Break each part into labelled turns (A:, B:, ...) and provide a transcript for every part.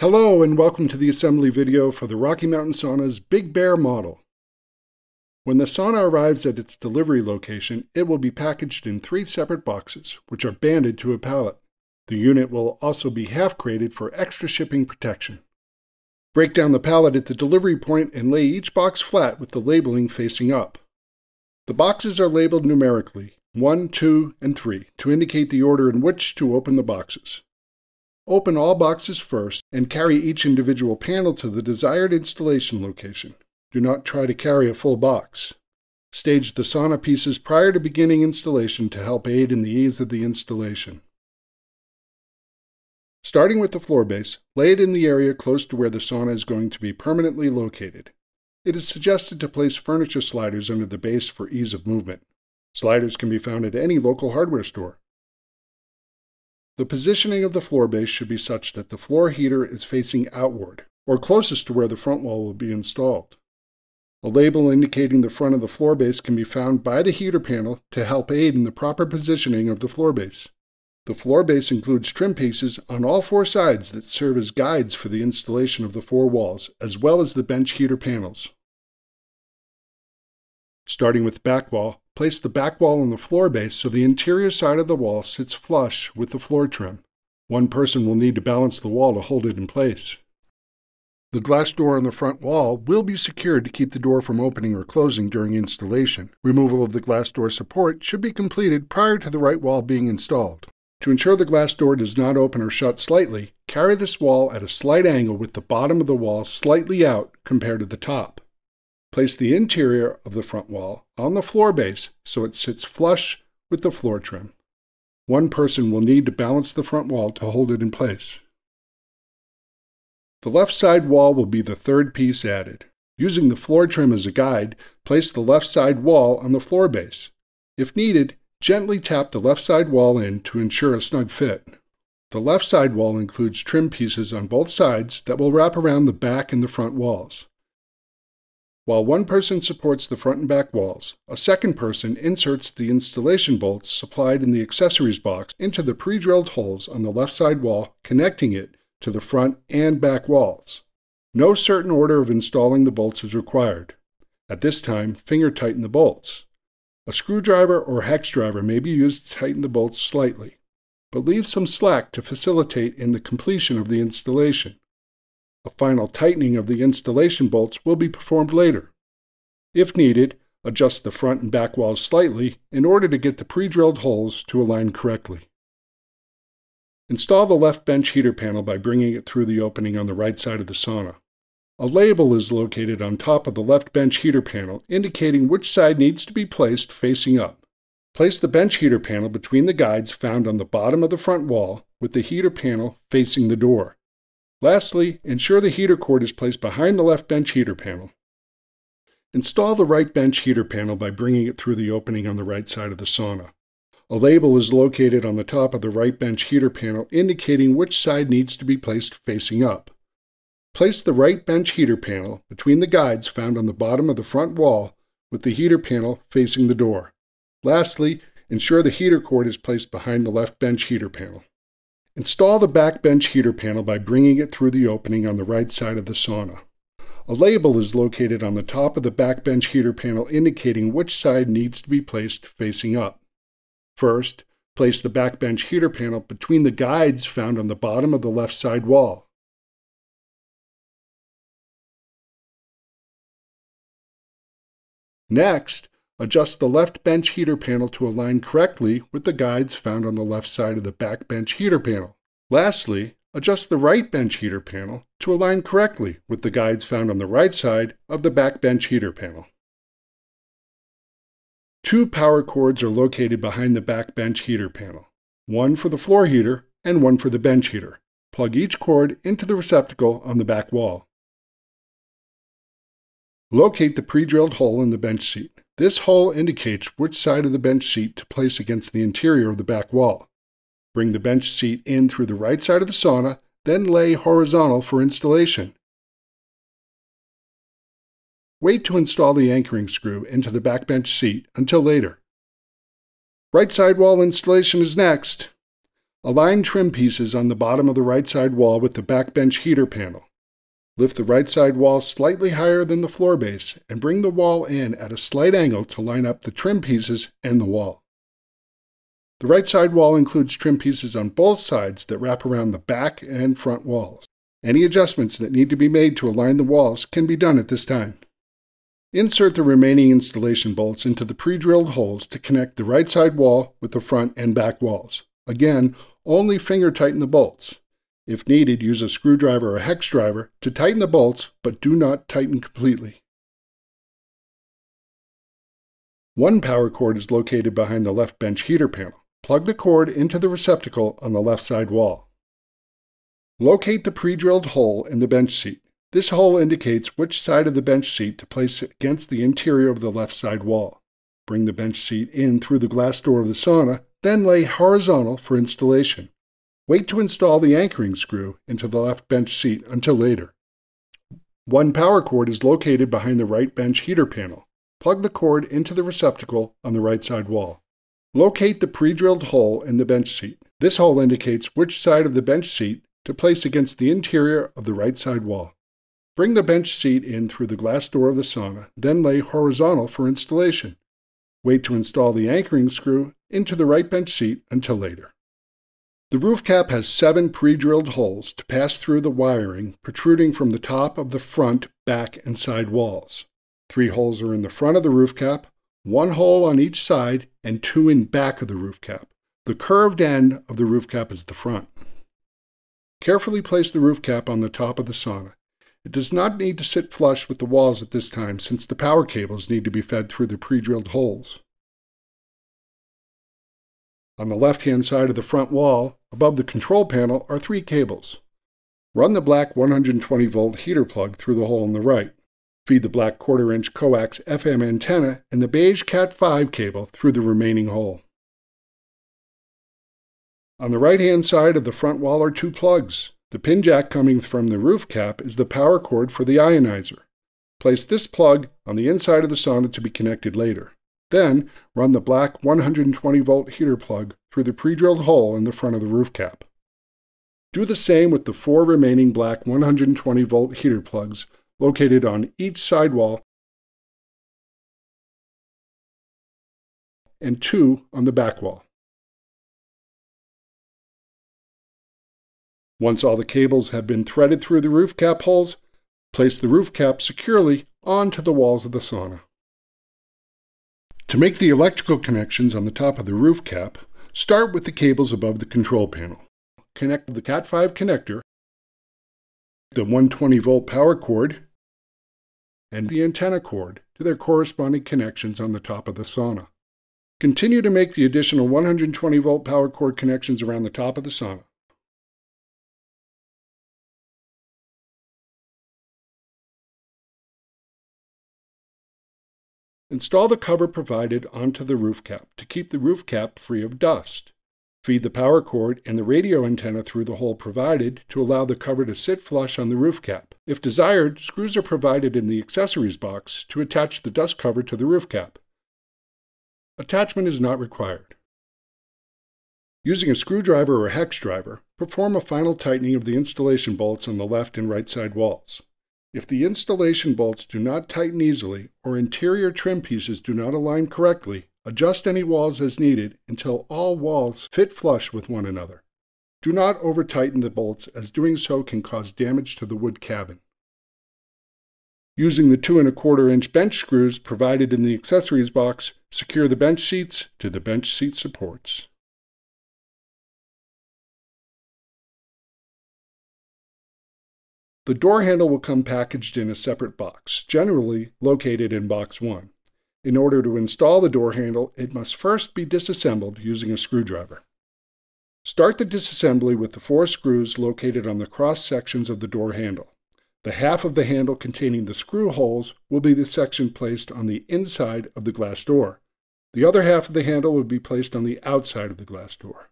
A: Hello and welcome to the assembly video for the Rocky Mountain Sauna's Big Bear model. When the sauna arrives at its delivery location, it will be packaged in three separate boxes, which are banded to a pallet. The unit will also be half crated for extra shipping protection. Break down the pallet at the delivery point and lay each box flat with the labeling facing up. The boxes are labeled numerically, 1, 2, and 3, to indicate the order in which to open the boxes. Open all boxes first and carry each individual panel to the desired installation location. Do not try to carry a full box. Stage the sauna pieces prior to beginning installation to help aid in the ease of the installation. Starting with the floor base, lay it in the area close to where the sauna is going to be permanently located. It is suggested to place furniture sliders under the base for ease of movement. Sliders can be found at any local hardware store. The positioning of the floor base should be such that the floor heater is facing outward, or closest to where the front wall will be installed. A label indicating the front of the floor base can be found by the heater panel to help aid in the proper positioning of the floor base. The floor base includes trim pieces on all four sides that serve as guides for the installation of the four walls, as well as the bench heater panels. Starting with the back wall, Place the back wall on the floor base so the interior side of the wall sits flush with the floor trim. One person will need to balance the wall to hold it in place. The glass door on the front wall will be secured to keep the door from opening or closing during installation. Removal of the glass door support should be completed prior to the right wall being installed. To ensure the glass door does not open or shut slightly, carry this wall at a slight angle with the bottom of the wall slightly out compared to the top. Place the interior of the front wall on the floor base so it sits flush with the floor trim. One person will need to balance the front wall to hold it in place. The left side wall will be the third piece added. Using the floor trim as a guide, place the left side wall on the floor base. If needed, gently tap the left side wall in to ensure a snug fit. The left side wall includes trim pieces on both sides that will wrap around the back and the front walls. While one person supports the front and back walls, a second person inserts the installation bolts supplied in the accessories box into the pre-drilled holes on the left side wall, connecting it to the front and back walls. No certain order of installing the bolts is required. At this time, finger tighten the bolts. A screwdriver or hex driver may be used to tighten the bolts slightly, but leave some slack to facilitate in the completion of the installation. A final tightening of the installation bolts will be performed later. If needed, adjust the front and back walls slightly in order to get the pre-drilled holes to align correctly. Install the left bench heater panel by bringing it through the opening on the right side of the sauna. A label is located on top of the left bench heater panel indicating which side needs to be placed facing up. Place the bench heater panel between the guides found on the bottom of the front wall with the heater panel facing the door. Lastly, ensure the heater cord is placed behind the left bench heater panel. Install the right bench heater panel by bringing it through the opening on the right side of the sauna. A label is located on the top of the right bench heater panel indicating which side needs to be placed facing up. Place the right bench heater panel between the guides found on the bottom of the front wall with the heater panel facing the door. Lastly, ensure the heater cord is placed behind the left bench heater panel. Install the backbench heater panel by bringing it through the opening on the right side of the sauna. A label is located on the top of the backbench heater panel indicating which side needs to be placed facing up. First, place the backbench heater panel between the guides found on the bottom of the left side wall. Next, Adjust the left bench heater panel to align correctly with the guides found on the left side of the back bench heater panel. Lastly, adjust the right bench heater panel to align correctly with the guides found on the right side of the back bench heater panel. Two power cords are located behind the back bench heater panel, one for the floor heater and one for the bench heater. Plug each cord into the receptacle on the back wall. Locate the pre-drilled hole in the bench seat. This hole indicates which side of the bench seat to place against the interior of the back wall. Bring the bench seat in through the right side of the sauna, then lay horizontal for installation. Wait to install the anchoring screw into the back bench seat until later. Right side wall installation is next. Align trim pieces on the bottom of the right side wall with the back bench heater panel. Lift the right side wall slightly higher than the floor base and bring the wall in at a slight angle to line up the trim pieces and the wall. The right side wall includes trim pieces on both sides that wrap around the back and front walls. Any adjustments that need to be made to align the walls can be done at this time. Insert the remaining installation bolts into the pre-drilled holes to connect the right side wall with the front and back walls. Again, only finger tighten the bolts. If needed, use a screwdriver or hex driver to tighten the bolts, but do not tighten completely. One power cord is located behind the left bench heater panel. Plug the cord into the receptacle on the left side wall. Locate the pre-drilled hole in the bench seat. This hole indicates which side of the bench seat to place against the interior of the left side wall. Bring the bench seat in through the glass door of the sauna, then lay horizontal for installation. Wait to install the anchoring screw into the left bench seat until later. One power cord is located behind the right bench heater panel. Plug the cord into the receptacle on the right side wall. Locate the pre-drilled hole in the bench seat. This hole indicates which side of the bench seat to place against the interior of the right side wall. Bring the bench seat in through the glass door of the sauna, then lay horizontal for installation. Wait to install the anchoring screw into the right bench seat until later. The roof cap has seven pre-drilled holes to pass through the wiring protruding from the top of the front, back, and side walls. Three holes are in the front of the roof cap, one hole on each side, and two in back of the roof cap. The curved end of the roof cap is the front. Carefully place the roof cap on the top of the sauna. It does not need to sit flush with the walls at this time since the power cables need to be fed through the pre-drilled holes. On the left-hand side of the front wall, above the control panel, are three cables. Run the black 120 volt heater plug through the hole on the right. Feed the black quarter inch coax FM antenna and the beige Cat5 cable through the remaining hole. On the right hand side of the front wall are two plugs. The pin jack coming from the roof cap is the power cord for the ionizer. Place this plug on the inside of the sauna to be connected later. Then, run the black 120 volt heater plug through the pre-drilled hole in the front of the roof cap. Do the same with the four remaining black 120 volt heater plugs located on each sidewall and two on the back wall. Once all the cables have been threaded through the roof cap holes, place the roof cap securely onto the walls of the sauna. To make the electrical connections on the top of the roof cap, start with the cables above the control panel. Connect the Cat5 connector, the 120 volt power cord, and the antenna cord to their corresponding connections on the top of the sauna. Continue to make the additional 120 volt power cord connections around the top of the sauna. Install the cover provided onto the roof cap to keep the roof cap free of dust. Feed the power cord and the radio antenna through the hole provided to allow the cover to sit flush on the roof cap. If desired, screws are provided in the accessories box to attach the dust cover to the roof cap. Attachment is not required. Using a screwdriver or hex driver, perform a final tightening of the installation bolts on the left and right side walls. If the installation bolts do not tighten easily or interior trim pieces do not align correctly, adjust any walls as needed until all walls fit flush with one another. Do not over tighten the bolts as doing so can cause damage to the wood cabin. Using the two and a quarter inch bench screws provided in the accessories box, secure the bench seats to the bench seat supports. The door handle will come packaged in a separate box, generally located in box 1. In order to install the door handle, it must first be disassembled using a screwdriver. Start the disassembly with the four screws located on the cross sections of the door handle. The half of the handle containing the screw holes will be the section placed on the inside of the glass door. The other half of the handle will be placed on the outside of the glass door.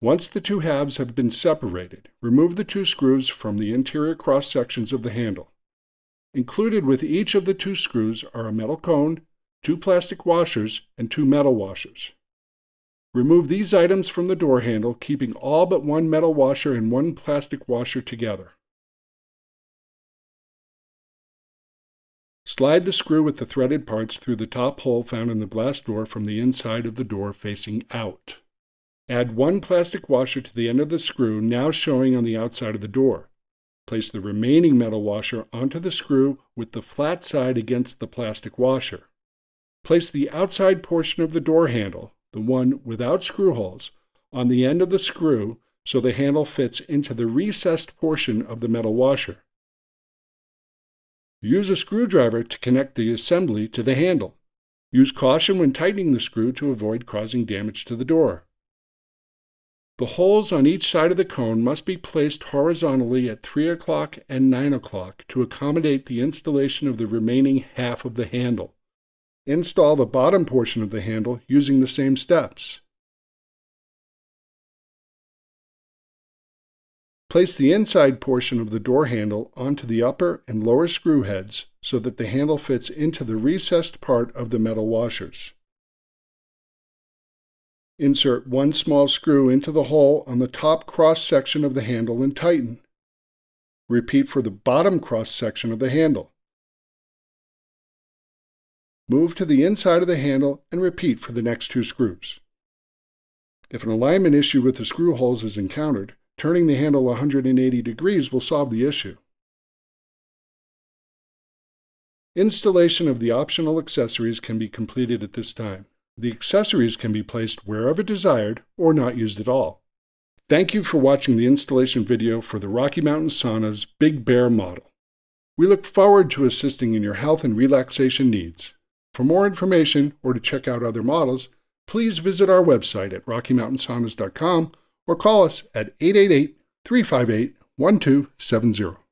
A: Once the two halves have been separated, remove the two screws from the interior cross sections of the handle. Included with each of the two screws are a metal cone, two plastic washers, and two metal washers. Remove these items from the door handle, keeping all but one metal washer and one plastic washer together. Slide the screw with the threaded parts through the top hole found in the glass door from the inside of the door facing out. Add one plastic washer to the end of the screw now showing on the outside of the door. Place the remaining metal washer onto the screw with the flat side against the plastic washer. Place the outside portion of the door handle, the one without screw holes, on the end of the screw so the handle fits into the recessed portion of the metal washer. Use a screwdriver to connect the assembly to the handle. Use caution when tightening the screw to avoid causing damage to the door. The holes on each side of the cone must be placed horizontally at 3 o'clock and 9 o'clock to accommodate the installation of the remaining half of the handle. Install the bottom portion of the handle using the same steps. Place the inside portion of the door handle onto the upper and lower screw heads so that the handle fits into the recessed part of the metal washers. Insert one small screw into the hole on the top cross section of the handle and tighten. Repeat for the bottom cross section of the handle. Move to the inside of the handle and repeat for the next two screws. If an alignment issue with the screw holes is encountered, turning the handle 180 degrees will solve the issue. Installation of the optional accessories can be completed at this time. The accessories can be placed wherever desired or not used at all. Thank you for watching the installation video for the Rocky Mountain Sauna's Big Bear model. We look forward to assisting in your health and relaxation needs. For more information or to check out other models, please visit our website at rockymountainsaunas.com or call us at 888 358 1270.